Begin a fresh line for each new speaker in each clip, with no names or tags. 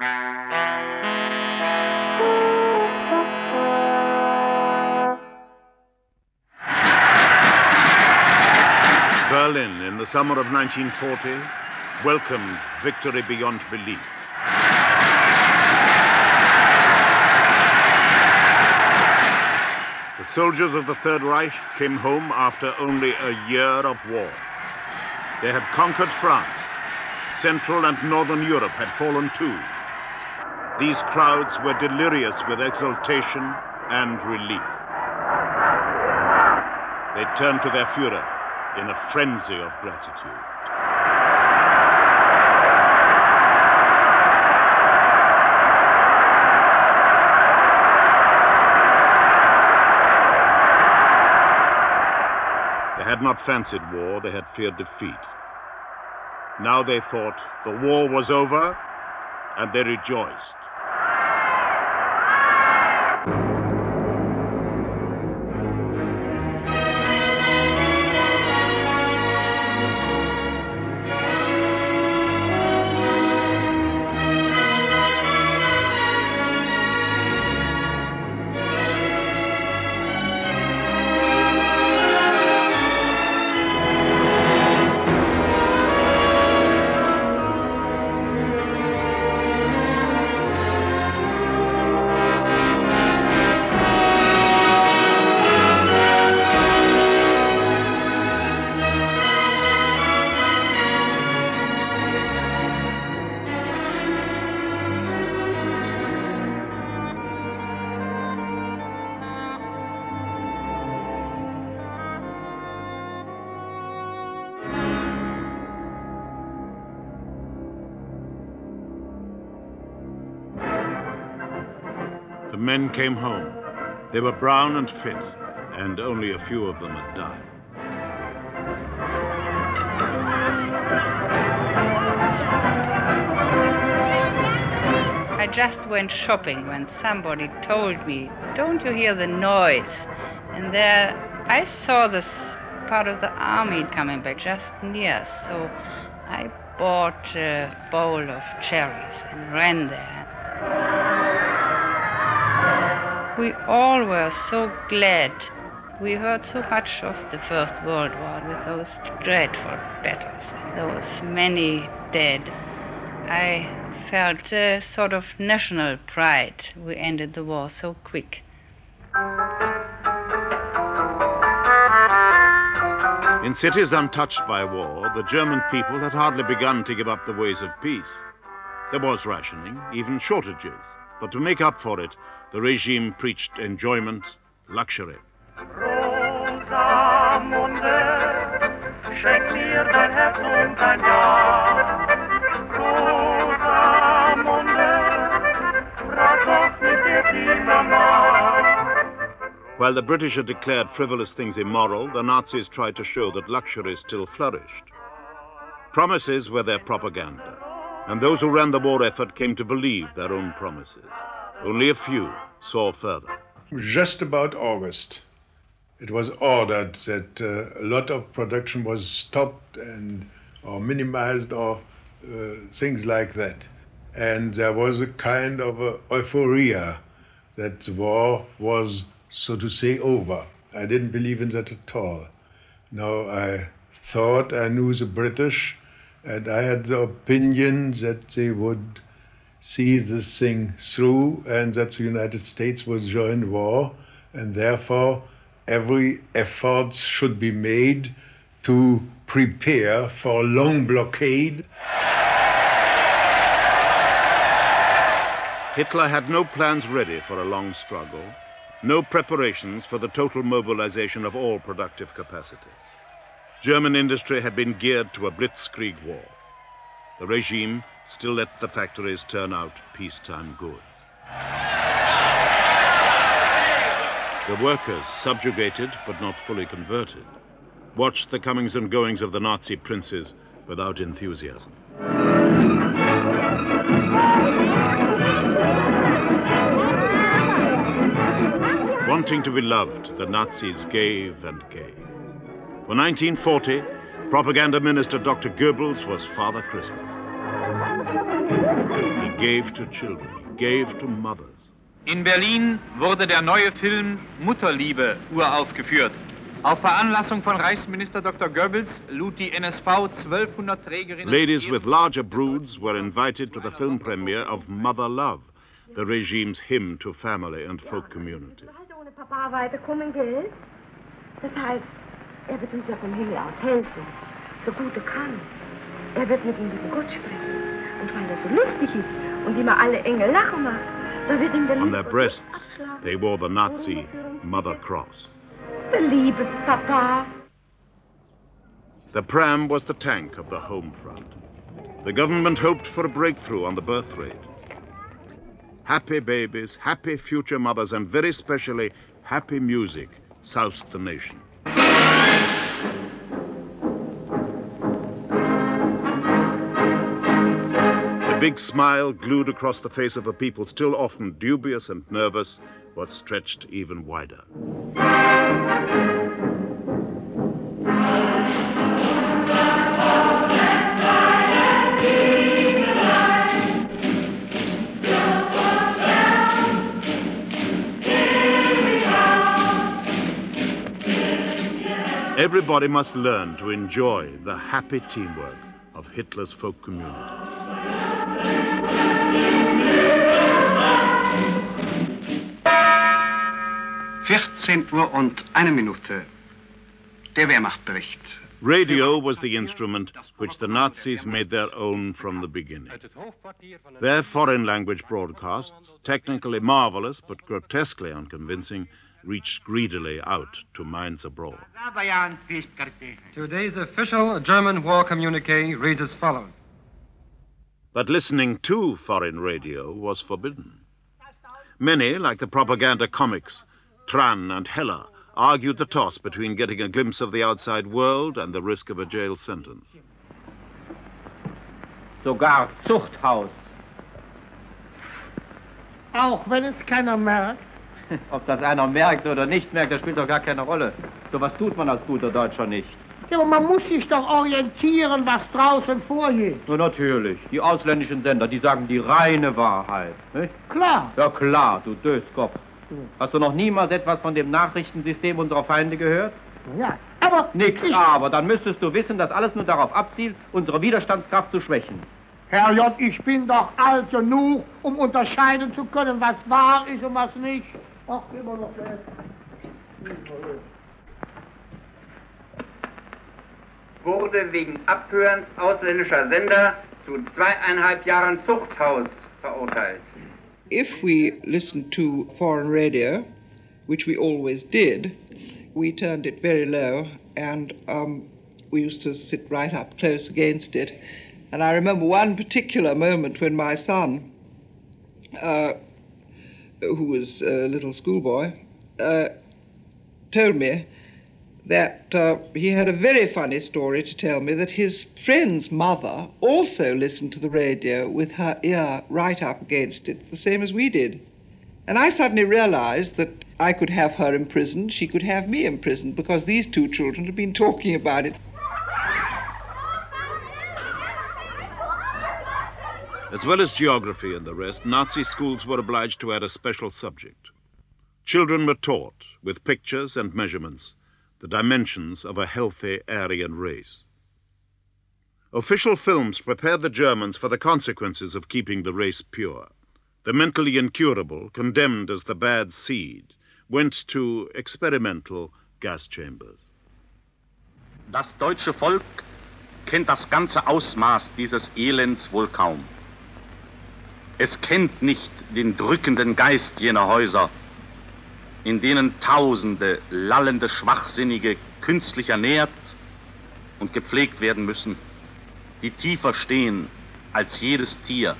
Berlin, in the summer of 1940, welcomed victory beyond belief. The soldiers of the Third Reich came home after only a year of war. They had conquered France. Central and Northern Europe had fallen too. These crowds were delirious with exultation and relief. They turned to their Fuhrer in a frenzy of gratitude. They had not fancied war, they had feared defeat. Now they thought the war was over, and they rejoiced. Men came home. They were brown and fit, and only a few of them had died.
I just went shopping when somebody told me, Don't you hear the noise? And there I saw this part of the army coming back just near. So I bought a bowl of cherries and ran there. We all were so glad. We heard so much of the First World War with those dreadful battles and those many dead. I felt a sort of national pride. We ended the war so quick.
In cities untouched by war, the German people had hardly begun to give up the ways of peace. There was rationing, even shortages, but to make up for it, the regime preached enjoyment, luxury.
Rosamunde, schenk mir dein Herz und dein Ja. Rosamunde, frag doch mit dir die Mama.
While the British had declared frivolous things immoral, the Nazis tried to show that luxury still flourished. Promises were their propaganda, and those who ran the war effort came to believe their own promises. Only a few saw further.
Just about August, it was ordered that uh, a lot of production was stopped and or minimized or uh, things like that. And there was a kind of a euphoria that the war was, so to say, over. I didn't believe in that at all. No, I thought I knew the British, and I had the opinion that they would see this thing through and that the United States will join war, and therefore every effort should be made to prepare for a long blockade.
Hitler had no plans ready for a long struggle, no preparations for the total mobilization of all productive capacity. German industry had been geared to a blitzkrieg war. The regime still let the factories turn out peacetime goods. The workers, subjugated but not fully converted, watched the comings and goings of the Nazi princes without enthusiasm. Wanting to be loved, the Nazis gave and gave. For 1940, propaganda minister Dr. Goebbels was Father Christmas. He gave to children, he gave to mothers.
In Berlin wurde der neue Film Mutterliebe uraufgeführt. Auf Veranlassung von Reichsminister Dr. Goebbels lud die NSV 1200 Trägerinnen.
Ladies with larger broods were invited to the film premiere of Mother Love, the regime's hymn to family and folk community.
Weiter ohne Papa weiterkommen, gell? Das heißt, er wird uns ja vom Himmel aus helfen, so gut er kann. Er wird mit dem lieben Gott sprechen. Und weil er so lustig ist und immer alle Engel lachen macht, da wird ihm der
On their breasts, they wore the Nazi Mother Cross.
Der liebe Papa.
The pram was the tank of the home front. The government hoped for a breakthrough on the birth rate. Happy babies, happy future mothers, and very specially, happy music soused the nation. Big smile glued across the face of a people still often dubious and nervous was stretched even wider. Everybody must learn to enjoy the happy teamwork of Hitler's folk community.
14 Uhr und eine Minute. Der Wehrmachtbericht.
Radio was the instrument which the Nazis made their own from the beginning. Their foreign language broadcasts, technically marvelous but grotesquely unconvincing, reached greedily out to minds abroad.
Today's official German war communique reads as follows.
But listening to foreign radio was forbidden. Many, like the propaganda comics, Tran and Heller, argued the toss between getting a glimpse of the outside world and the risk of a jail sentence.
Sogar Zuchthaus.
Auch wenn es keiner merkt.
Ob das einer merkt oder nicht merkt, das spielt doch gar keine Rolle. Sowas tut man als guter Deutscher nicht.
Ja, aber man muss sich doch orientieren, was draußen vorgeht.
Nur natürlich. Die ausländischen Sender, die sagen die reine Wahrheit. Nicht?
Klar.
Ja klar, du Döskopf. Hast du noch niemals etwas von dem Nachrichtensystem unserer Feinde gehört?
Ja, aber
Nix,
ich,
aber dann müsstest du wissen, dass alles nur darauf abzielt, unsere Widerstandskraft zu schwächen.
Herr J., ich bin doch alt genug, um unterscheiden zu können, was wahr ist und was nicht. Ach, immer noch der.
Wurde wegen Abhörens ausländischer Sender zu zweieinhalb Jahren Zuchthaus verurteilt.
If we listened to foreign radio, which we always did, we turned it very low and um, we used to sit right up close against it. And I remember one particular moment when my son, uh, who was a little schoolboy, uh, told me that uh, he had a very funny story to tell me that his friend's mother also listened to the radio with her ear right up against it, the same as we did. And I suddenly realized that I could have her imprisoned, she could have me imprisoned, because these two children had been talking about it.
As well as geography and the rest, Nazi schools were obliged to add a special subject. Children were taught, with pictures and measurements, the dimensions of a healthy Aryan race. Official films prepared the Germans for the consequences of keeping the race pure. The mentally incurable, condemned as the bad seed, went to experimental gas chambers.
Das deutsche Volk kennt das ganze Ausmaß dieses Elends wohl kaum. Es kennt nicht den drückenden Geist jener Häuser, in denen Tausende lallende Schwachsinnige künstlich ernährt und gepflegt werden müssen, die tiefer stehen als jedes Tier.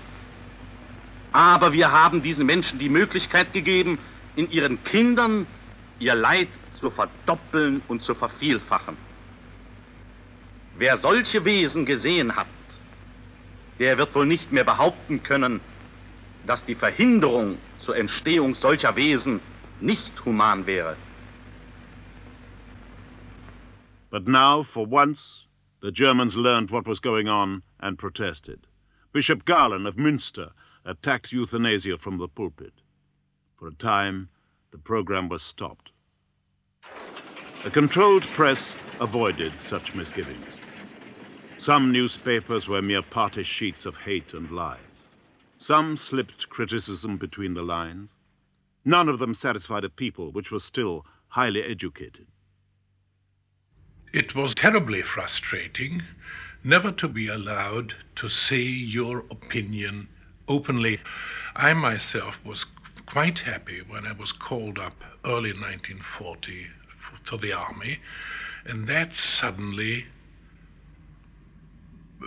Aber wir haben diesen Menschen die Möglichkeit gegeben, in ihren Kindern ihr Leid zu verdoppeln und zu vervielfachen. Wer solche Wesen gesehen hat, der wird wohl nicht mehr behaupten können, dass die Verhinderung zur Entstehung solcher Wesen nicht human wäre.
But now, for once, the Germans learned what was going on and protested. Bishop Galen of Münster attacked euthanasia from the pulpit. For a time, the program was stopped. A controlled press avoided such misgivings. Some newspapers were mere party sheets of hate and lies. Some slipped criticism between the lines. None of them satisfied a people which was still highly educated.
It was terribly frustrating never to be allowed to say your opinion openly. I myself was quite happy when I was called up early 1940 to the army, and that suddenly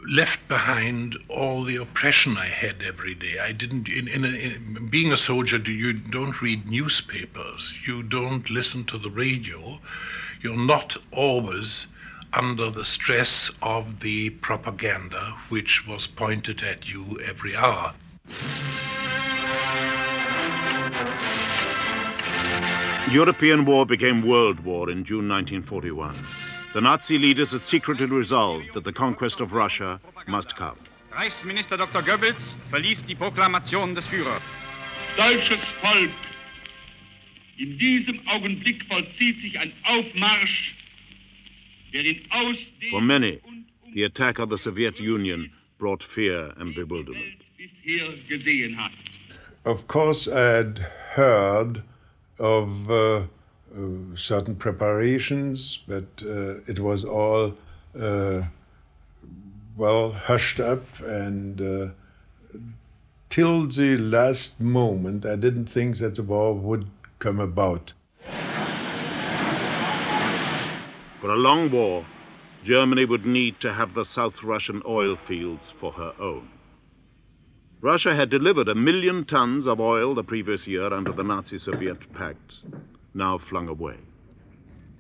left behind all the oppression I had every day. I didn't, in, in, a, in, being a soldier, you don't read newspapers, you don't listen to the radio, you're not always under the stress of the propaganda which was pointed at you every hour.
European war became World War in June 1941. The Nazi leaders had secretly resolved that the conquest of Russia must come.
Reichsminister Dr. Goebbels verließ die Proklamation des Führers.
Deutsches Volk, in diesem Augenblick vollzieht sich ein Aufmarsch, der den Ausdehnung
For many, the attack on the Soviet Union brought fear and bewilderment.
bisher gesehen hat.
Of course, I had heard of uh, certain preparations, but uh, it was all uh, well hushed up, and uh, till the last moment, I didn't think that the war would come about.
For a long war, Germany would need to have the South Russian oil fields for her own. Russia had delivered a million tons of oil the previous year under the Nazi Soviet pact, now flung away.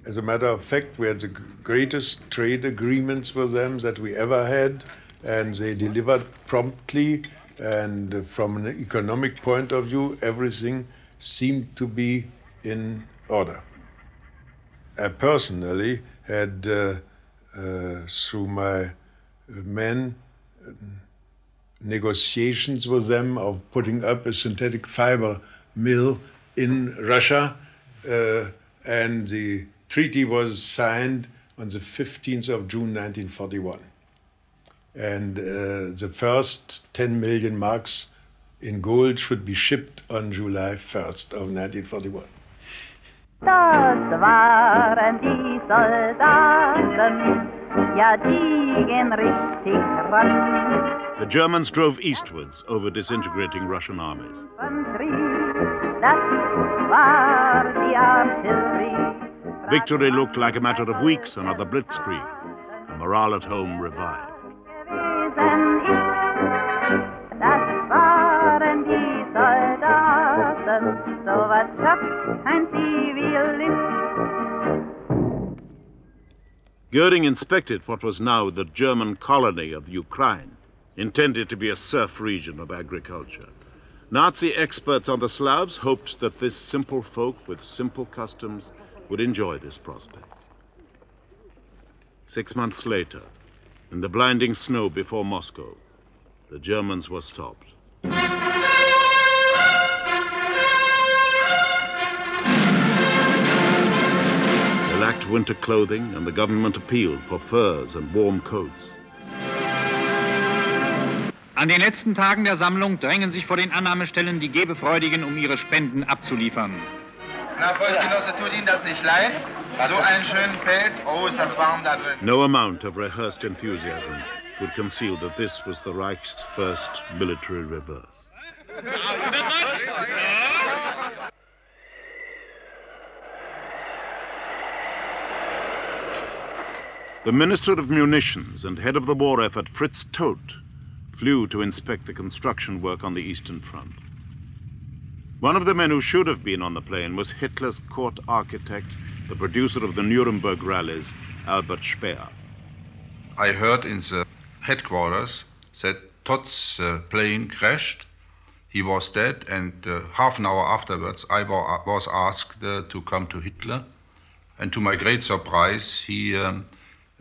As a matter of fact, we had the greatest trade agreements with them that we ever had, and they delivered promptly. And from an economic point of view, everything seemed to be in order. I personally had, uh, uh, through my men, negotiations with them of putting up a synthetic fiber mill in Russia, and the treaty was signed on the 15th of June 1941. And uh, the first 10 million marks in gold should be shipped on July 1st of 1941.
Das waren die Soldaten, ja, die gehen richtig ran.
The Germans drove eastwards over disintegrating Russian armies.
Das war die Artillerie.
Victory looked like a matter of weeks another blitzkrieg, and morale at home revived.
Das waren die Soldaten, so was schafft ein Zivilist.
Goering inspected what was now the German colony of Ukraine, intended to be a serf region of agriculture. Nazi experts on the Slavs hoped that this simple folk with simple customs would enjoy this prospect. Six months later, in the blinding snow before Moscow, the Germans were stopped. They lacked winter clothing, and the government appealed for furs and warm coats.
An den letzten Tagen der Sammlung drängen sich vor den Annahmestellen die Gebefreudigen, um ihre Spenden abzuliefern.
Na, Volksgenosse, tut Ihnen das nicht leid? So einen schönen Feld. Oh, ist das warm da drin.
No amount of rehearsed enthusiasm could conceal that this was the Reich's first military reverse. The Minister of Munitions and head of the war effort, Fritz Todt, flew to inspect the construction work on the Eastern Front. One of the men who should have been on the plane was Hitler's court architect, the producer of the Nuremberg rallies, Albert Speer.
I heard in the headquarters that Todt's uh, plane crashed. He was dead, and uh, half an hour afterwards, I wa- was asked uh, to come to Hitler. And to my great surprise, he um,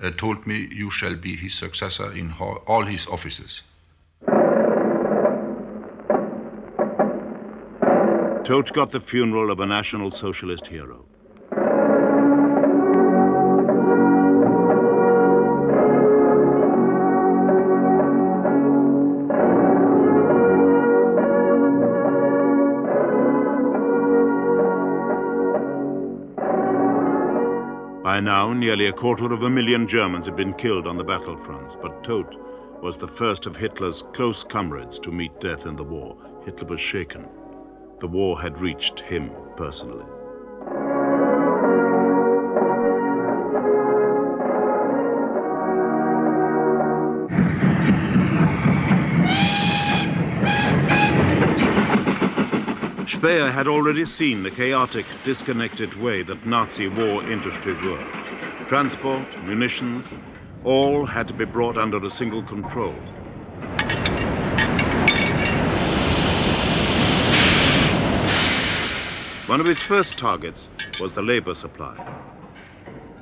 uh, told me, You shall be his successor in all his offices.
Todt got the funeral of a National Socialist hero. By now, nearly a quarter of a million Germans had been killed on the battlefronts, but Todt was the first of Hitler's close comrades to meet death in the war. Hitler was shaken. The war had reached him personally. Speer had already seen the chaotic, disconnected way that Nazi war industry worked. Transport, munitions, all had to be brought under a single control. One of its first targets was the labor supply.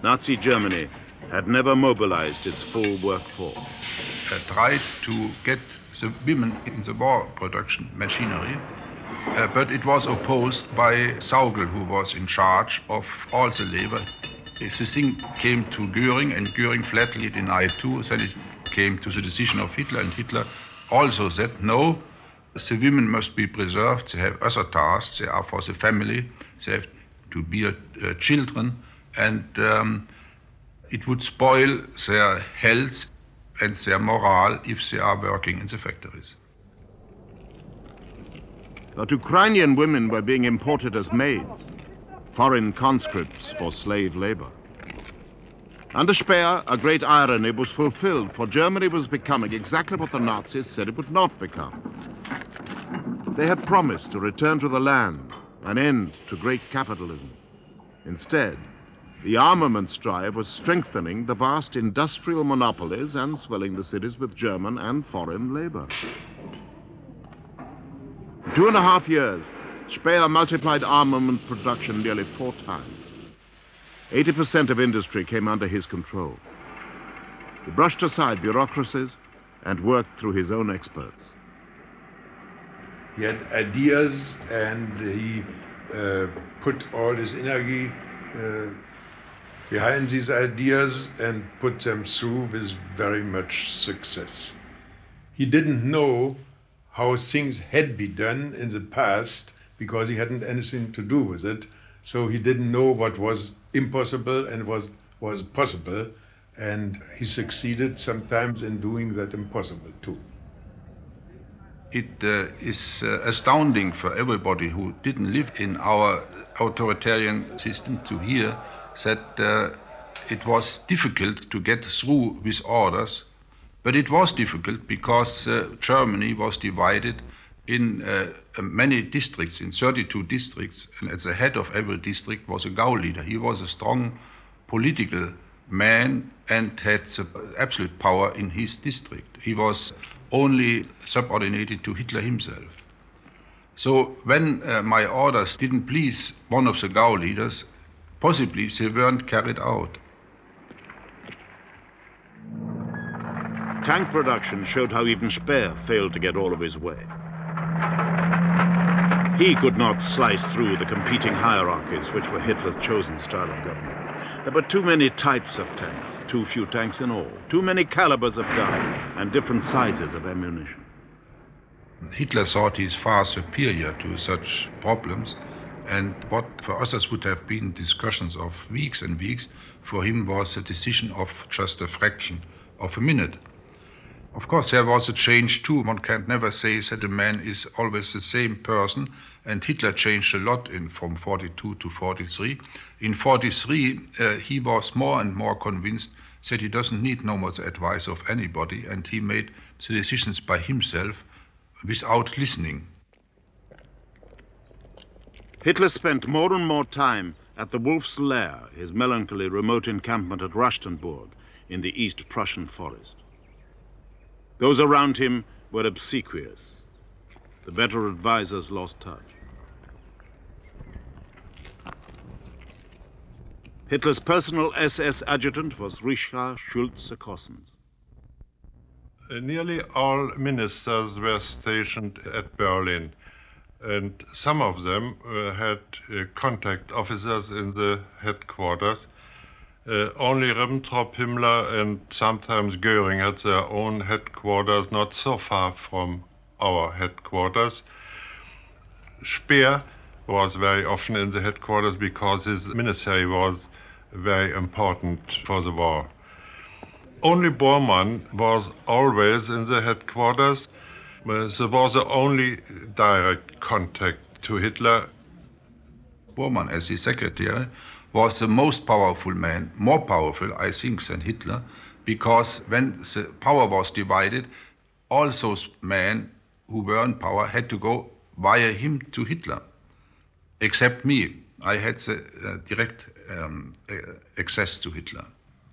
Nazi Germany had never mobilized its full workforce.
Uh, tried to get the women in the war production machinery, uh, but it was opposed by Sauckel, who was in charge of all the labor. The thing came to Goering, and Goering flatly denied it, too. Then it came to the decision of Hitler, and Hitler also said, no, the women must be preserved. They have other tasks. They are for the family. They have to bear uh, children, and um, it would spoil their health and their morale if they are working in the factories.
But Ukrainian women were being imported as maids, foreign conscripts for slave labor. Under Speer, a great irony was fulfilled, for Germany was becoming exactly what the Nazis said it would not become. They had promised to return to the land, an end to great capitalism. Instead, the armaments drive was strengthening the vast industrial monopolies and swelling the cities with German and foreign labor. In two and a half years, Speer multiplied armament production nearly four times. 80% of industry came under his control. He brushed aside bureaucracies and worked through his own experts.
He had ideas and he uh, put all his energy uh, behind these ideas and put them through with very much success. He didn't know how things had been done in the past because he hadn't anything to do with it. So he didn't know what was impossible and was, was possible. And he succeeded sometimes in doing that impossible too.
It uh, is uh, astounding for everybody who didn't live in our authoritarian system to hear that uh, it was difficult to get through with orders, but it was difficult because uh, Germany was divided in uh, many districts, in 32 districts, and at the head of every district was a Gauleiter. He was a strong political man and had absolute power in his district. He was only subordinated to Hitler himself. So when uh, my orders didn't please one of the Gauleiters, possibly they weren't carried out.
Tank production showed how even Speer failed to get all of his way. He could not slice through the competing hierarchies which were Hitler's chosen style of government. There were too many types of tanks, too few tanks in all, too many calibers of gun, and different sizes of ammunition.
Hitler thought he's far superior to such problems, and what for others would have been discussions of weeks and weeks, for him was a decision of just a fraction of a minute. Of course, there was a change too. One can never say that a man is always the same person, and Hitler changed a lot in from 42 to 43. In 43, uh, he was more and more convinced that he doesn't need no more the advice of anybody, and he made the decisions by himself without listening.
Hitler spent more and more time at the Wolf's Lair, his melancholy remote encampment at Rastenburg in the East Prussian forest. Those around him were obsequious. The better advisers lost touch. Hitler's personal SS adjutant was Richard Schulze-Kossens.
Uh, nearly all ministers were stationed at Berlin.
and some of them uh, had uh, contact officers in the headquarters. Uh, only Ribbentrop, Himmler, and sometimes Goering had their own headquarters not so far from our headquarters. Speer was very often in the headquarters because his ministry was very important for the war. Only Bormann was always in the headquarters. There was the only direct contact to Hitler.
Bormann, as his secretary, was the most powerful man, more powerful, I think, than Hitler, because when the power was divided, all those men who were in power had to go via him to Hitler, except me. I had uh, direct um, access to Hitler.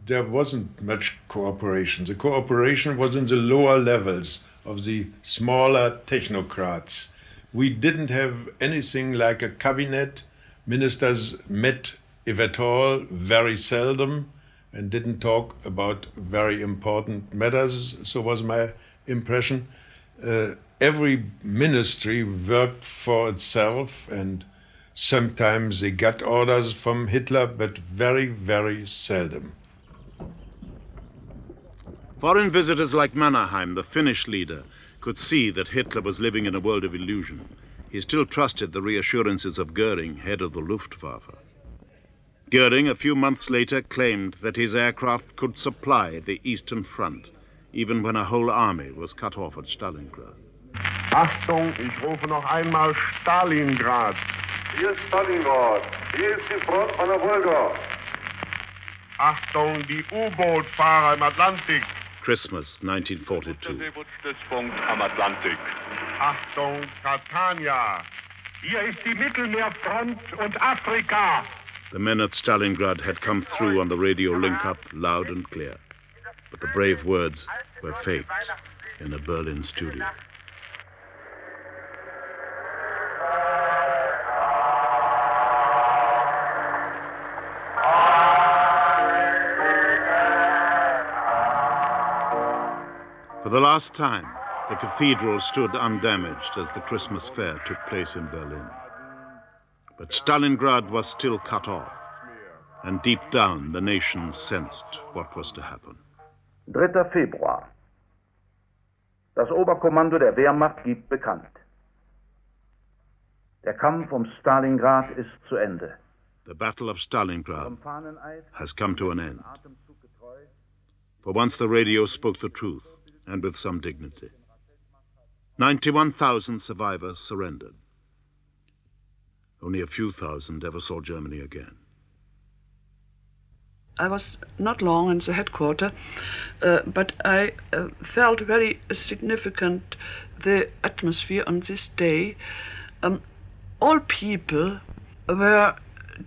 There wasn't much cooperation. The cooperation was in the lower levels of the smaller technocrats. We didn't have anything like a cabinet. Ministers met, if at all, very seldom and didn't talk about very important matters, so was my impression. Uh, every ministry worked for itself and sometimes they got orders from Hitler, but very, very seldom.
Foreign visitors like Mannerheim, the Finnish leader, could see that Hitler was living in a world of illusion. He still trusted the reassurances of Goering, head of the Luftwaffe. Goering, a few months later, claimed that his aircraft could supply the Eastern Front, even when a whole army was cut off at Stalingrad.
Achtung, ich rufe noch einmal Stalingrad.
Hier ist Stalingrad. Hier ist die Front von der Wolga.
Achtung, die U-Boot-Fahrer im Atlantik.
Christmas 1942.
Seebootsstützpunkt am Atlantik. Achtung, Catania. Hier ist die Mittelmeerfront und Afrika.
The men at Stalingrad had come through on the radio link up loud and clear. But the brave words were faked in a Berlin studio. The last time, the cathedral stood undamaged as the Christmas fair took place in Berlin. But Stalingrad was still cut off, and deep down the nation sensed what was to happen.
3. Februar. Das Oberkommando der Wehrmacht gibt bekannt. Der Kampf um Stalingrad ist zu Ende.
The Battle of Stalingrad has come to an end. For once the radio spoke the truth, and with some dignity. 91,000 survivors surrendered. Only a few thousand ever saw Germany again.
I was not long in the headquarters, uh, but I uh, felt very significant the atmosphere on this day. Um, all people were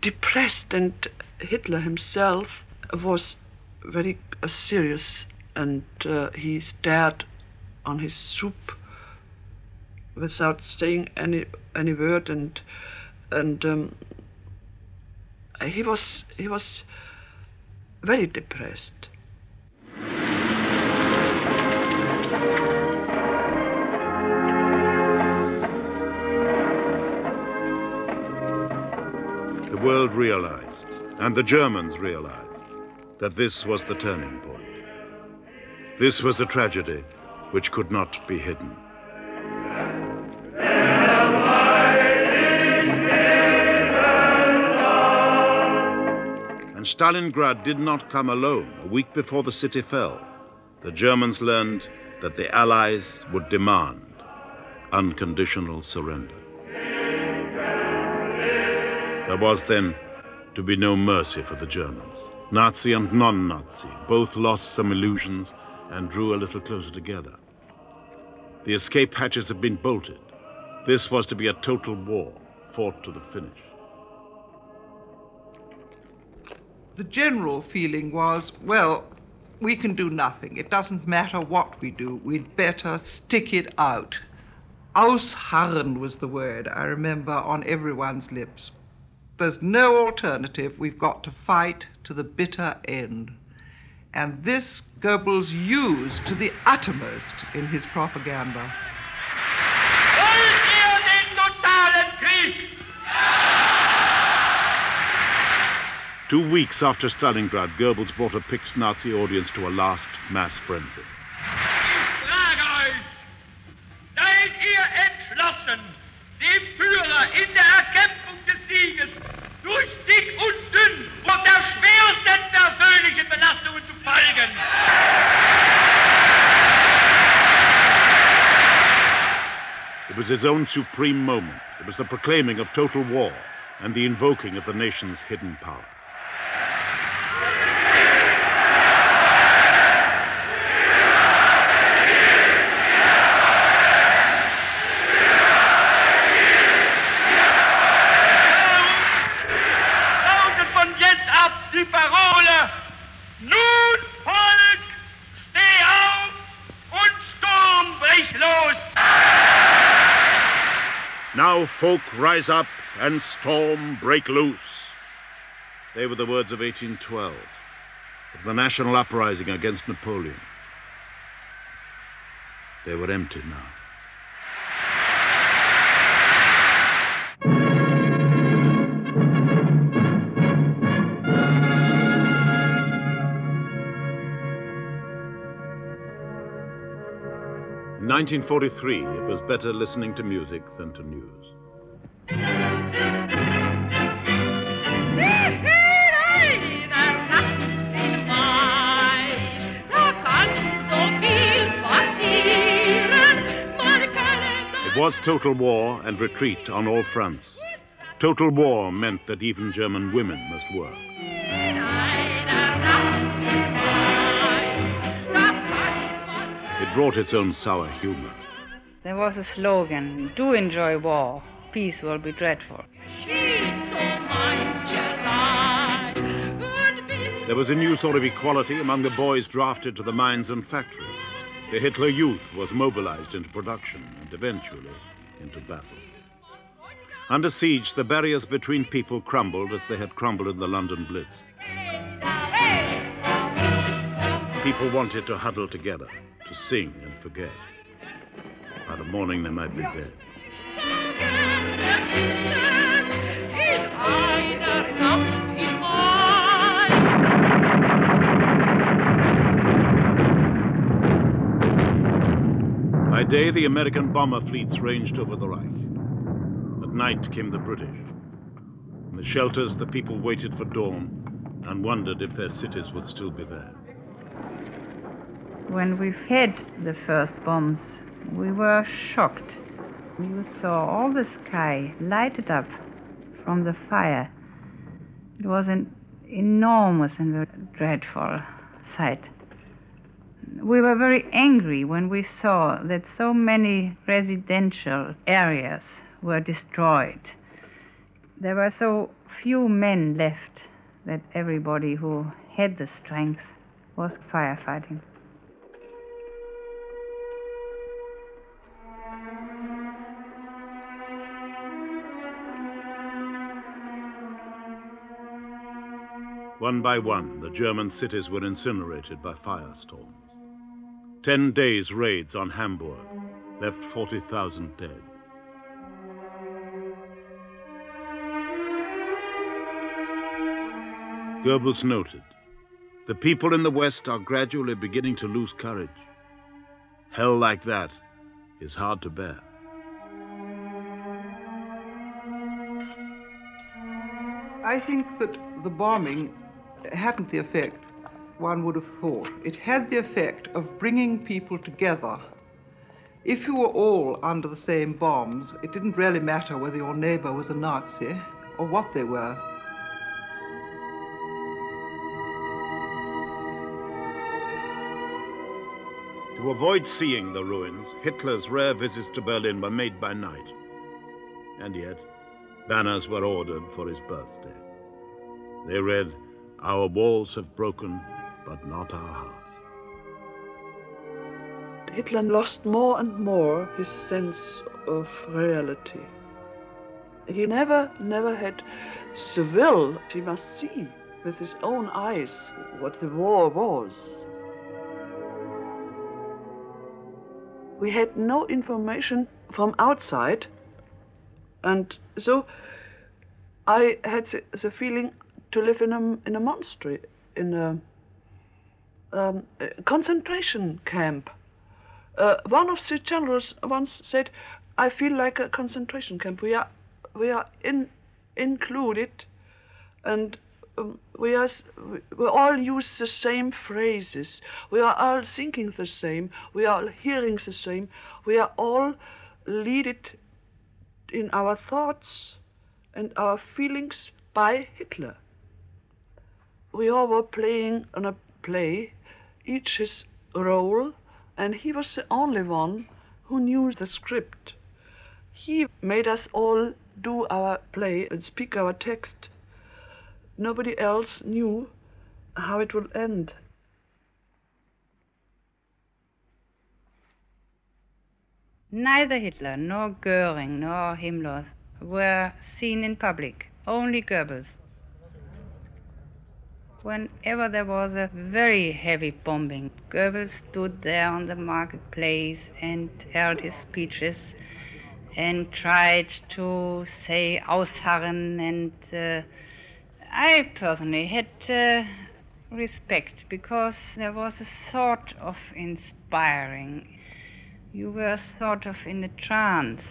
depressed, and Hitler himself was very uh, serious, and uh, he stared on his soup without saying any any word, and and um, he was he was very depressed.
The world realized, and the Germans realized, that this was the turning point. This was the tragedy which could not be hidden. And Stalingrad did not come alone. A week before the city fell, the Germans learned that the Allies would demand unconditional surrender. There was then to be no mercy for the Germans. Nazi and non Nazi both lost some illusions and drew a little closer together. The escape hatches had been bolted. This was to be a total war, fought to the finish.
The general feeling was, well, we can do nothing. It doesn't matter what we do. We'd better stick it out. Ausharren was the word I remember on everyone's lips. There's no alternative. We've got to fight to the bitter end. And this Goebbels used to the uttermost in his propaganda.
Wollt ihr den
wollen Krieg.
Two weeks after Stalingrad, Goebbels brought a picked Nazi audience to a last mass frenzy.
Ich frage euch, seid ihr entschlossen, dem Führer in der Erkämpfung des Sieges und dünn unter schwersten persönlichen Belastungen zu folgen?
It was his own supreme moment. It was the proclaiming of total war and the invoking of the nation's hidden power.
Lautet von jetzt ab die Parole, nun Volk, steh auf und Sturm brich los!
Folk, rise up and storm break loose. They were the words of 1812, of the national uprising against Napoleon. They were empty now. 1943, it was better listening to music than to news. It was total war and retreat on all fronts. Total war meant that even German women must work. It brought its own sour humor.
There was a slogan Do enjoy war, peace will be dreadful.
There was a new sort of equality among the boys drafted to the mines and factories. The Hitler youth was mobilized into production and eventually into battle. Under siege, the barriers between people crumbled as they had crumbled in the London Blitz. People wanted to huddle together, to sing and forget. By the morning, they might be dead. By day, the American bomber fleets ranged over the Reich. At night came the British. In the shelters, the people waited for dawn and wondered if their cities would still be there.
When we had the first bombs, we were shocked. We saw all the sky lighted up from the fire. It was an enormous and dreadful sight. We were very angry when we saw that so many residential areas were destroyed. There were so few men left that everybody who had the strength was firefighting.
One by one, the German cities were incinerated by firestorms. Ten days' raids on Hamburg left 40,000 dead. Goebbels noted the people in the West are gradually beginning to lose courage. Hell like that is hard to bear.
I think that the bombing hadn't the effect one would have thought. It had the effect of bringing people together. If you were all under the same bombs, it didn't really matter whether your neighbor was a Nazi or what they were.
To avoid seeing the ruins, Hitler's rare visits to Berlin were made by night. And yet, banners were ordered for his birthday. They read, Our walls have broken, but not our hearts.
Hitler lost more and more his sense of reality. He never, never had the will. He must see with his own eyes what the war was. We had no information from outside And so I had the, the feeling to live in a, in a monastery, in a, um, a concentration camp. Uh, one of the generals once said, I feel like a concentration camp. We are, we are in, included and um, we, are, we all use the same phrases. We are all thinking the same. We are all hearing the same. We are all leaded in our thoughts and our feelings by Hitler. We all were playing on a play, each his role, and he was the only one who knew the script. He made us all do our play and speak our text. Nobody else knew how it would end.
Neither Hitler nor Goering nor Himmler were seen in public, only Goebbels. Whenever there was a very heavy bombing, Goebbels stood there on the marketplace and held his speeches and tried to say ausharren and uh, I personally had uh, respect because there was a sort of inspiring. You were sort of in a trance.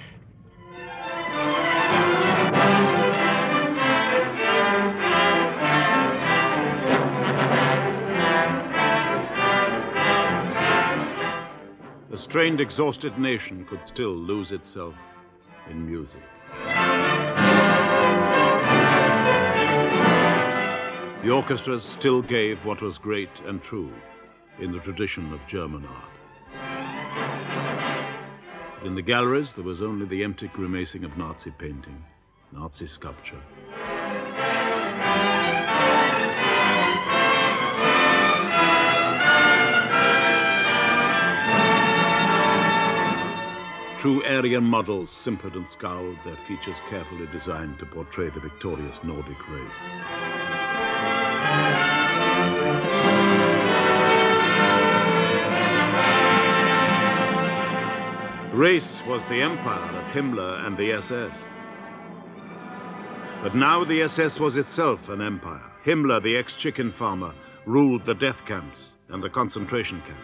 A strained, exhausted nation could still lose itself in music. The orchestras still gave what was great and true in the tradition of German art. In the galleries, there was only the empty grimacing of Nazi painting, Nazi sculpture. True Aryan models simpered and scowled, their features carefully designed to portray the victorious Nordic race. Race was the empire of Himmler and the SS. But now the SS was itself an empire. Himmler, the ex-chicken farmer, ruled the death camps and the concentration camps.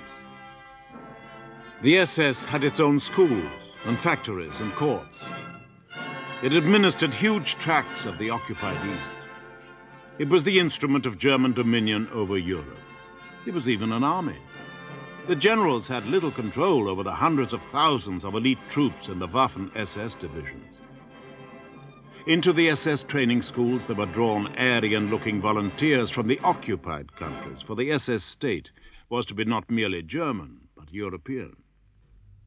The SS had its own schools and factories and courts. It administered huge tracts of the occupied East. It was the instrument of German dominion over Europe. It was even an army. The generals had little control over the hundreds of thousands of elite troops in the Waffen-SS divisions. Into the SS training schools there were drawn Aryan-looking volunteers from the occupied countries, for the SS state was to be not merely German, but European.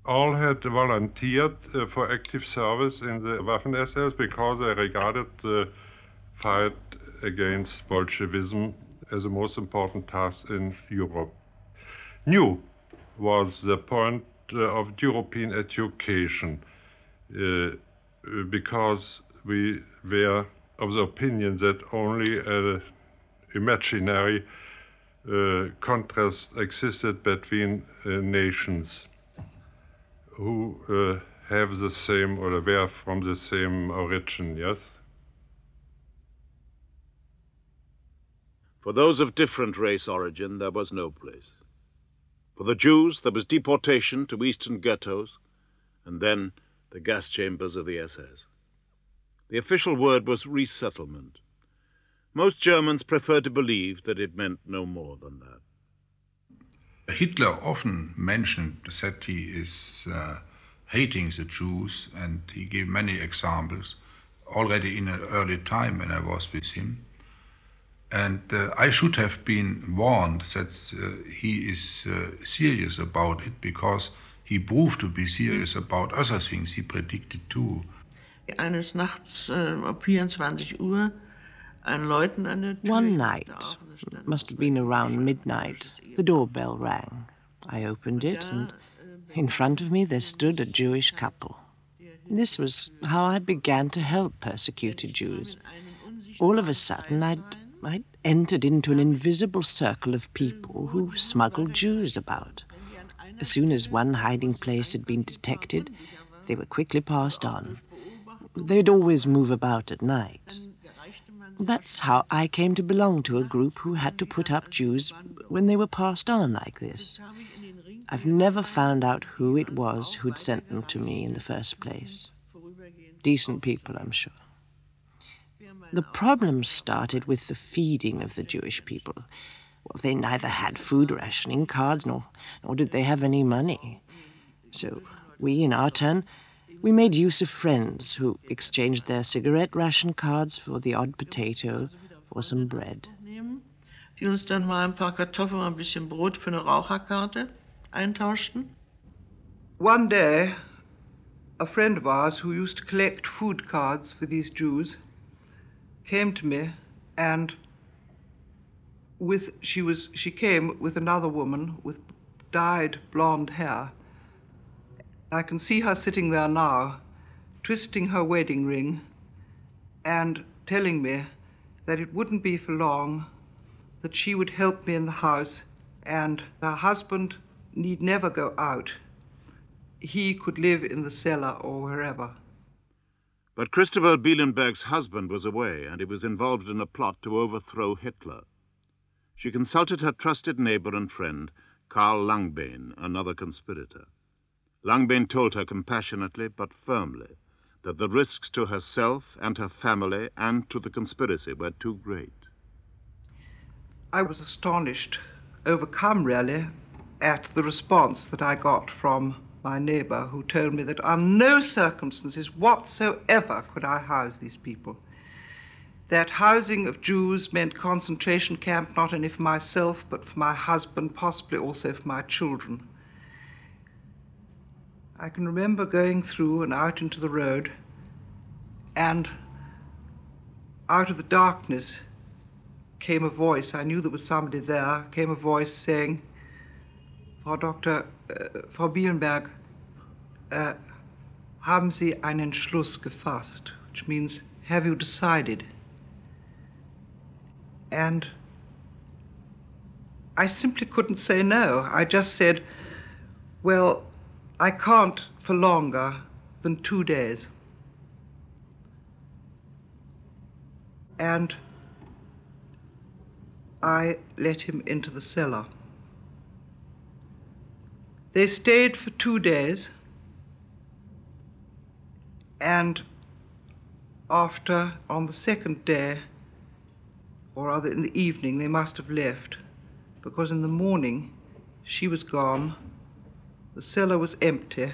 All had volunteered uh, for active service in the Waffen-SS because they regarded the fight against Bolshevism as the most important task in Europe. New was the point uh, of European education uh, because we were of the opinion that only an imaginary uh, contrast existed between uh, nations who uh, have the same or were from the same origin, yes?
For those of different race origin, there was no place. For the Jews, there was deportation to eastern ghettos, and then the gas chambers of the SS. The official word was resettlement. Most Germans preferred to believe that it meant no more than that.
Hitler often mentioned that he is uh, hating the Jews, and he gave many examples already in an early time when I was with him. And uh, I should have been warned that uh, he is uh, serious about it because he proved to be serious about other things he predicted too.
Eines Nachts uh, um 24 Uhr
One night, must have been around midnight, the doorbell rang. I opened it, and in front of me there stood a Jewish couple. This was how I began to help persecuted Jews. All of a sudden, I'd I'd entered into an invisible circle of people who smuggled Jews about. As soon as one hiding place had been detected, they were quickly passed on. they'd always move about at night. That's how I came to belong to a group who had to put up Jews when they were passed on like this. I've never found out who it was who'd sent them to me in the first place. Decent people, I'm sure. The problem started with the feeding of the Jewish people. Well, they neither had food rationing cards nor, nor did they have any money. So we, in our turn, we made use of friends who exchanged their cigarette ration cards for the odd potato or some bread.
Die uns dann mal ein paar Kartoffeln ein bisschen Brot für eine Raucherkarte eintauschten. One day, a friend of ours who used to collect food cards for these Jews came to me and with she was she came with another woman with dyed blonde hair I can see her sitting there now, twisting her wedding ring and telling me that it wouldn't be for long, that she would help me in the house, and her husband need never go out. He could live in the cellar or wherever.
But Christabel Bielenberg's husband was away, and he was involved in a plot to overthrow Hitler. She consulted her trusted neighbor and friend, Karl Langbehn, another conspirator. Langbehn told her compassionately but firmly that the risks to herself and her family and to the conspiracy were too great.
I was astonished, overcome really, at the response that I got from my neighbor who told me that under no circumstances whatsoever could I house these people. That housing of Jews meant concentration camp not only for myself but for my husband, possibly also for my children. I can remember going through and out into the road, and out of the darkness came a voice. I knew there was somebody there. Came a voice saying, Frau Dr. Uh, Frau Bielenberg, uh, haben Sie einen Schluss gefasst? Which means, have you decided? And I simply couldn't say no. I just said, well, I can't for longer than two days. And I let him into the cellar. They stayed for two days, and after, on the second day, or rather in the evening, they must have left, because in the morning she was gone the cellar was empty.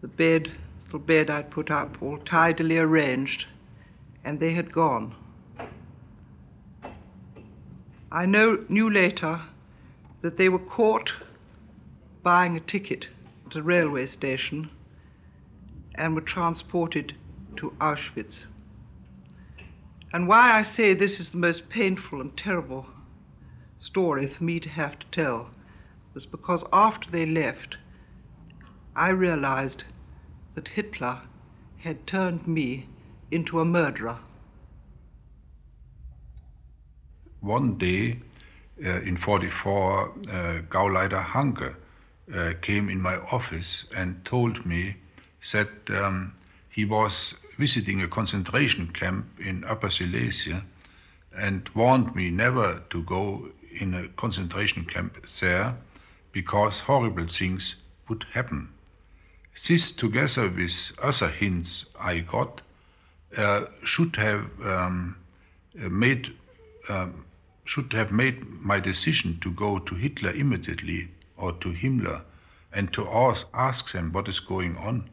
The bed, little bed I'd put up, all tidily arranged, and they had gone. I know, knew later that they were caught buying a ticket at a railway station and were transported to Auschwitz. And why I say this is the most painful and terrible story for me to have to tell was because after they left, I realized that Hitler had turned me into a murderer.
One day uh, in 44, uh, Gauleiter Hanke uh, came in my office and told me that um, he was visiting a concentration camp in Upper Silesia and warned me never to go in a concentration camp there because horrible things would happen. This, together with other hints I got, uh, should have um, uh, made um, should have made my decision to go to Hitler immediately or to Himmler and to ask, ask them what is going on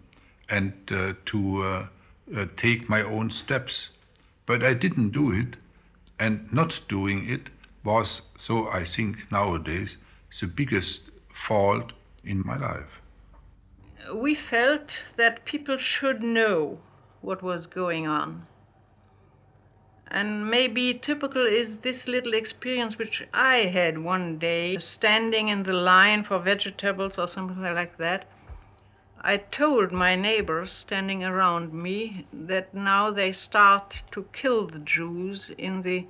and uh, to uh, uh, take my own steps. But I didn't do it, and not doing it was, so I think nowadays, the biggest fault in my life.
We felt that people should know what was going on. And maybe typical is this little experience which I had one day standing in the line for vegetables or something like that. I told my neighbors standing around me that now they start to kill the Jews in the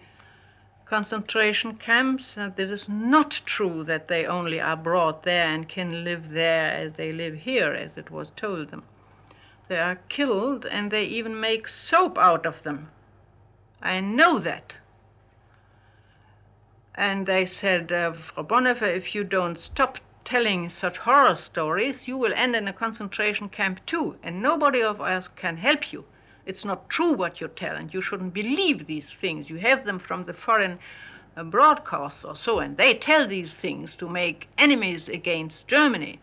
concentration camps, that it is not true that they only are brought there and can live there as they live here, as it was told them. They are killed and they even make soap out of them. I know that. And they said, uh, Frau Bonhoeffer, if you don't stop telling such horror stories, you will end in a concentration camp too, and nobody of us can help you. It's not true what you tell, and you shouldn't believe these things. You have them from the foreign uh, broadcasts or so, and they tell these things to make enemies against Germany.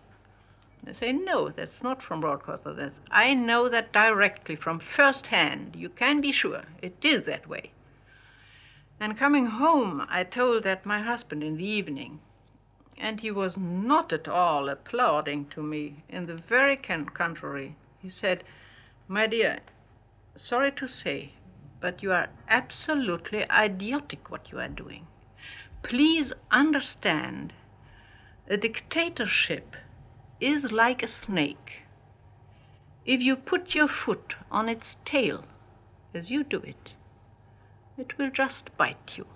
They say, no, that's not from broadcasters. That's, I know that directly from first hand. You can be sure it is that way. And coming home, I told that my husband in the evening, and he was not at all applauding to me. In the very contrary, he said, My dear, sorry to say, but you are absolutely idiotic what you are doing. Please understand, a dictatorship is like a snake. If you put your foot on its tail, as you do it, it will just bite you,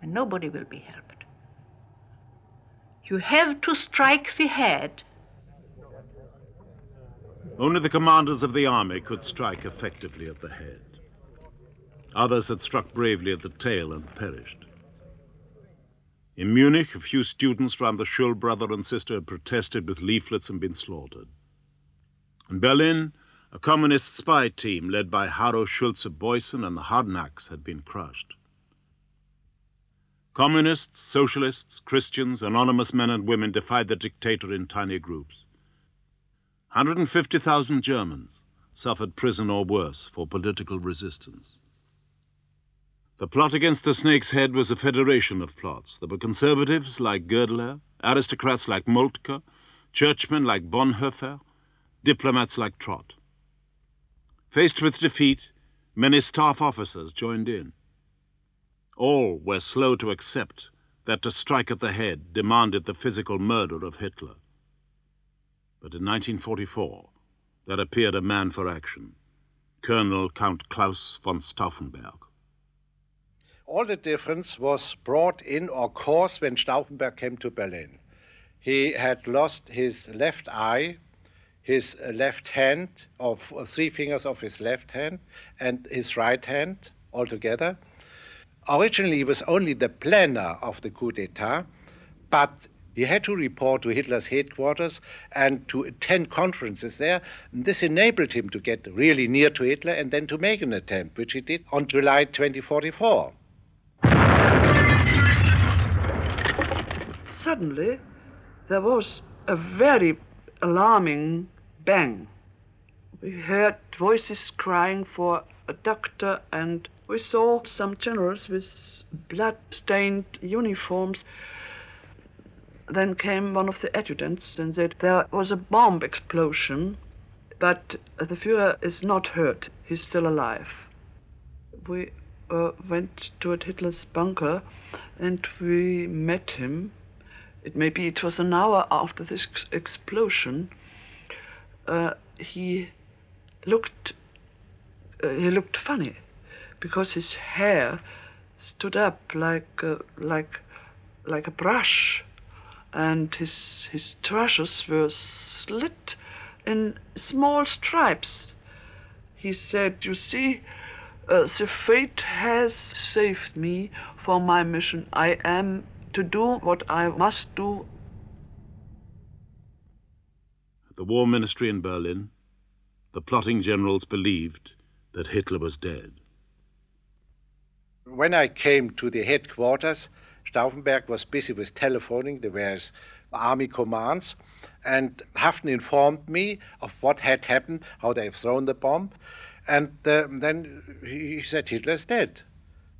and nobody will be helped. You have to strike the head.
Only the commanders of the army could strike effectively at the head. Others had struck bravely at the tail and perished. In Munich, a few students round the Scholl brother and sister had protested with leaflets and been slaughtered. In Berlin, a communist spy team led by Harro Schulze Boysen and the Harnacks had been crushed. Communists, socialists, Christians, anonymous men and women defied the dictator in tiny groups. 150,000 Germans suffered prison or worse for political resistance. The plot against the snake's head was a federation of plots. There were conservatives like Goerdeler, aristocrats like Moltke, churchmen like Bonhoeffer, diplomats like Trott. Faced with defeat, many staff officers joined in. All were slow to accept that to strike at the head demanded the physical murder of Hitler. But in 1944, there appeared a man for action, Colonel Count Claus von Stauffenberg.
All the difference was brought in or caused when Stauffenberg came to Berlin. He had lost his left eye, his left hand, of three fingers of his left hand, and his right hand altogether. Originally, he was only the planner of the coup d'etat, but he had to report to Hitler's headquarters and to attend conferences there. And this enabled him to get really near to Hitler and then to make an attempt, which he did on July 2044.
Suddenly, there was a very alarming bang. We heard voices crying for a doctor, and we saw some generals with blood stained uniforms. Then came one of the adjutants and said there was a bomb explosion, but the Fuhrer is not hurt, he's still alive. We uh, went to Hitler's bunker and we met him. It maybe it was an hour after this ex- explosion. Uh, he looked uh, he looked funny because his hair stood up like uh, like like a brush and his his trousers were slit in small stripes. He said you see uh, the fate has saved me for my mission. I am to do what i must do.
At the War Ministry in Berlin, the plotting generals believed that Hitler was dead.
When I came to the headquarters, Stauffenberg was busy with telephoning the various army commands, and Haeften informed me of what had happened, how they have thrown the bomb, and uh, then he said Hitler's dead.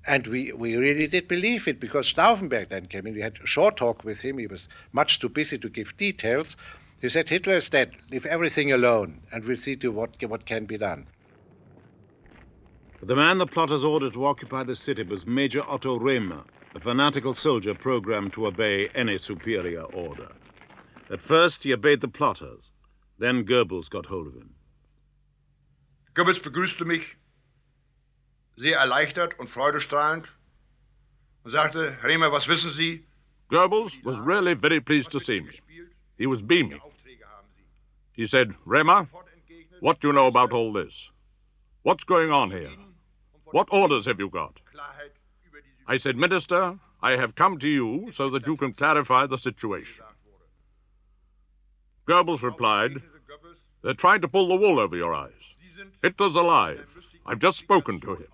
And we, we really did believe it because Stauffenberg then came in. We had a short talk with him. He was much too busy to give details. He said, Hitler is dead. Leave everything alone, and we'll see to what, what can be done.
The man the plotters ordered to occupy the city was Major Otto Remer, a fanatical soldier programmed to obey any superior order. At first, he obeyed the plotters. Then Goebbels got hold of him.
Goebbels begrüßte mich sehr erleichtert und freudestrahlend und sagte, Herr Remer, was wissen Sie?
Goebbels was really very pleased to see me. He was beaming. He said, Remer, What do you know about all this? What's going on here? What orders have you got? I said, Minister, I have come to you so that you can clarify the situation. Goebbels replied, They're trying to pull the wool over your eyes. Hitler's alive. I've just spoken to him.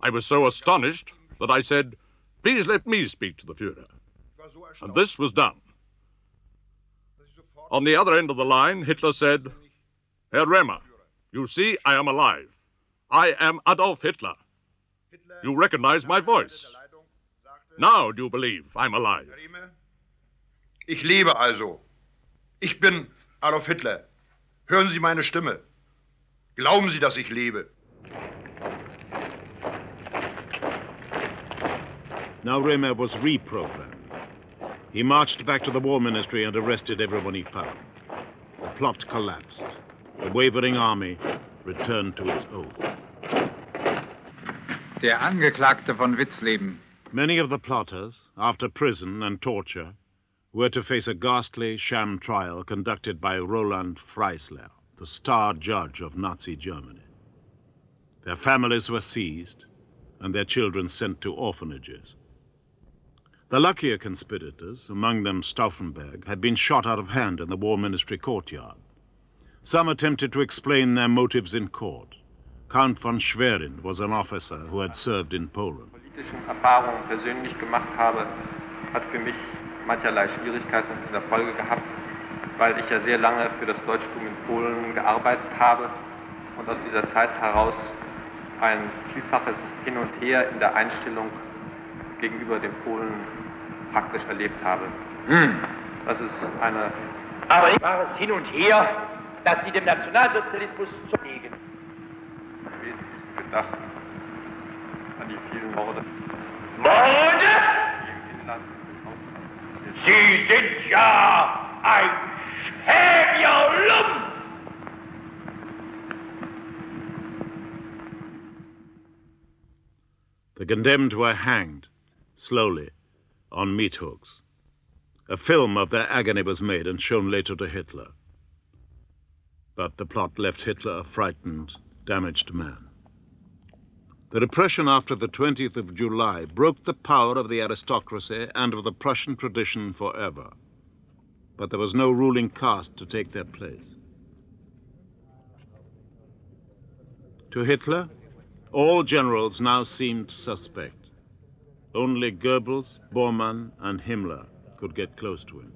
I was so astonished that I said, Please let me speak to the Fuhrer. And this was done. On the other end of the line, Hitler said, Herr Remer, you see, I am alive. I am Adolf Hitler. You recognize my voice. Now do you believe I'm alive?
Ich lebe also. Ich bin Adolf Hitler. Hören Sie meine Stimme. Glauben Sie, dass ich lebe.
Now Remer was reprogrammed. He marched back to the War Ministry and arrested everyone he found. The plot collapsed. The wavering army returned to its oath.
Der Angeklagte von Witzleben.
Many of the plotters, after prison and torture, were to face a ghastly sham trial conducted by Roland Freisler, the star judge of Nazi Germany. Their families were seized and their children sent to orphanages. The luckier conspirators, among them Stauffenberg, had been shot out of hand in the War Ministry courtyard. Some attempted to explain their motives in court. Count von Schwerin was an officer who had served in Poland.
politischen Erfahrungen persönlich gemacht habe, hat für mich mancherlei Schwierigkeiten in der Folge gehabt, weil ich ja sehr lange für das Deutschtum in Polen gearbeitet habe und aus dieser Zeit heraus ein vielfaches Hin und Her in der Einstellung gegenüber den Polen praktisch erlebt habe.
Hm.
Das ist eine
Aber war es hin und her, dass sie dem Nationalsozialismus zulegen.
Gedacht an die vielen Morde.
Morde? Sie sind ja ein schäbiger
The condemned were hanged, slowly, on meat hooks. A film of their agony was made and shown later to Hitler. But the plot left Hitler a frightened, damaged man. The repression after the 20th of July broke the power of the aristocracy and of the Prussian tradition forever. But there was no ruling caste to take their place. To Hitler, all generals now seemed suspect. Only Goebbels, Bormann, and Himmler could get close to him.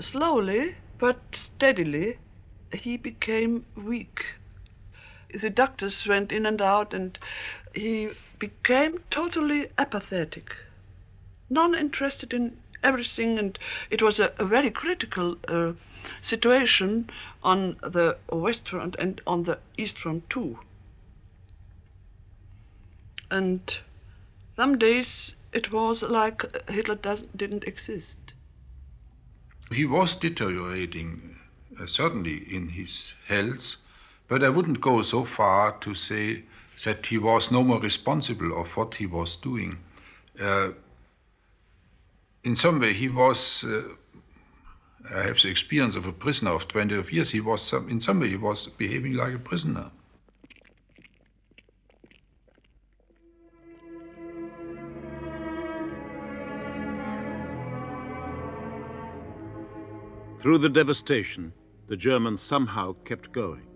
Slowly but steadily, he became weak. The doctors went in and out, and he became totally apathetic, non interested in everything, and it was a, a very critical uh, situation on the West Front and on the East Front, too. And some days it was like Hitler does, didn't exist.
He was deteriorating, uh, certainly in his health, but I wouldn't go so far to say that he was no more responsible of what he was doing. Uh, in some way, he was. Uh, I have the experience of a prisoner of 20 years. He was, some, in some way, he was behaving like a prisoner.
Through the devastation, the Germans somehow kept going.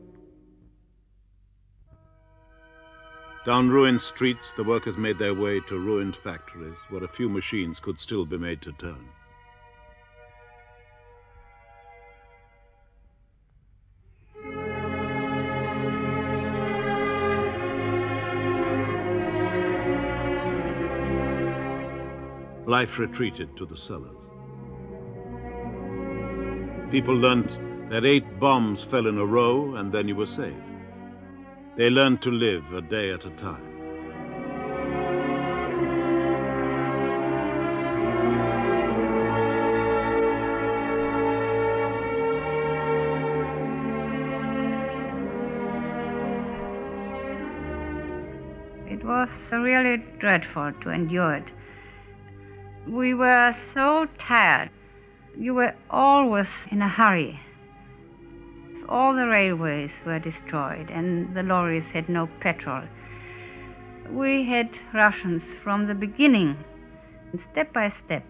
Down ruined streets, the workers made their way to ruined factories where a few machines could still be made to turn. Life retreated to the cellars. People learned that eight bombs fell in a row and then you were safe. They learned to live a day at a time.
It was really dreadful to endure it. We were so tired. You were always in a hurry. All the railways were destroyed and the lorries had no petrol. We had Russians from the beginning. And step by step,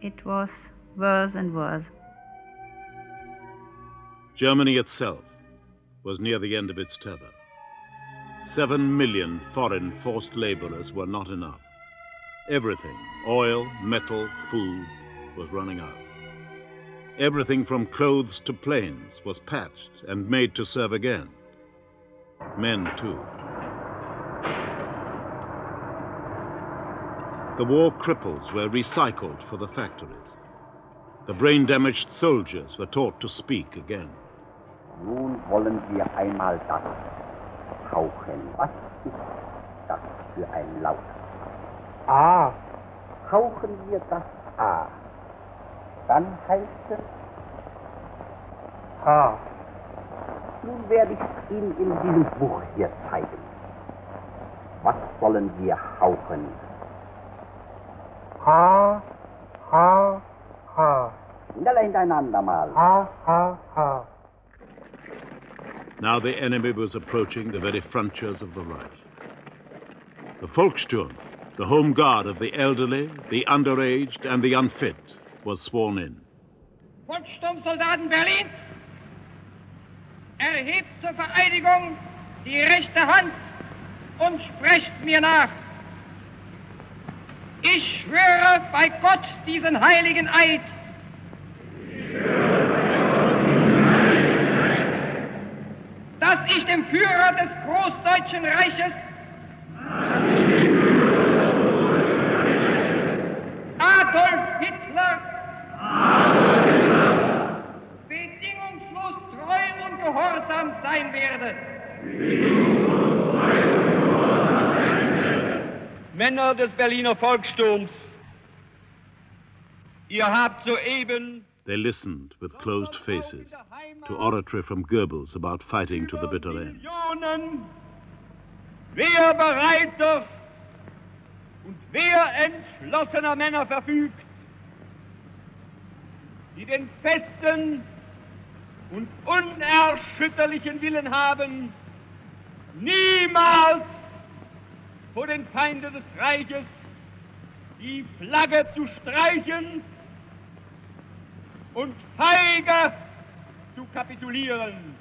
it was worse and worse.
Germany itself was near the end of its tether. Seven million foreign forced laborers were not enough. Everything oil, metal, food was running out. Everything from clothes to planes was patched and made to serve again. Men, too. The war cripples were recycled for the factories. The brain damaged soldiers were taught to speak again.
Nun wollen wir einmal das hauchen. Was ist das für ein Laut? Ah. A. Hauchen wir das A. Dann heißt es H. Nun werde ich Ihnen in diesem Buch hier zeigen. Was sollen wir hauchen? H, H, H. Schneller hintereinander mal. H, H, H.
Now the enemy was approaching the very frontiers of the Reich. The Volkssturm, the home guard of the elderly, the underaged, and the unfit, was sworn in.
Volkssturmsoldaten Berlins, erhebt zur Vereidigung die rechte Hand und sprecht mir nach. Ich schwöre bei Gott diesen heiligen Eid. Dass ich dem Führer des Großdeutschen Reiches Adolf sein werde.
Männer des Berliner Volkssturms, ihr habt soeben
They listened with closed faces to oratory from Goebbels about fighting to the bitter end.
Millionen wehrbereiter und wehrentschlossener Männer verfügt, die den festen und unerschütterlichen Willen haben, niemals vor den Feinden des Reiches die Flagge zu streichen und feige zu kapitulieren.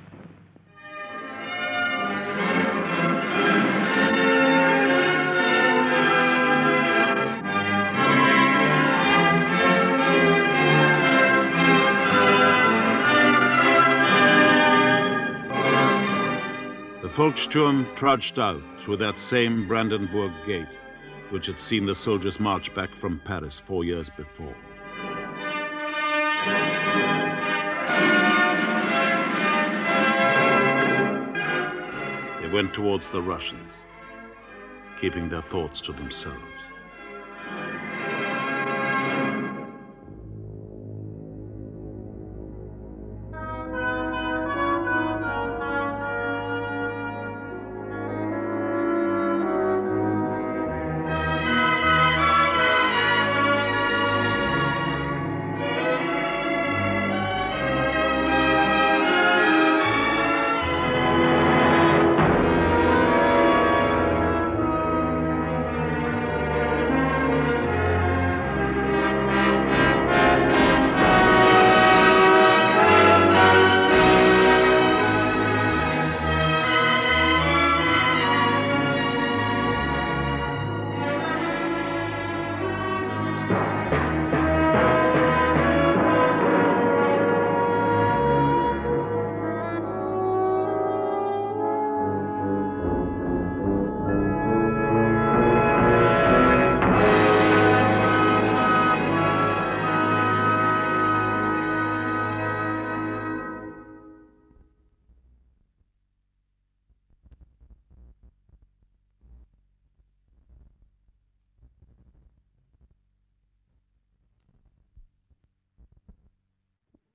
The Volkssturm trudged out through that same Brandenburg gate, which had seen the soldiers march back from Paris four years before. They went towards the Russians, keeping their thoughts to themselves.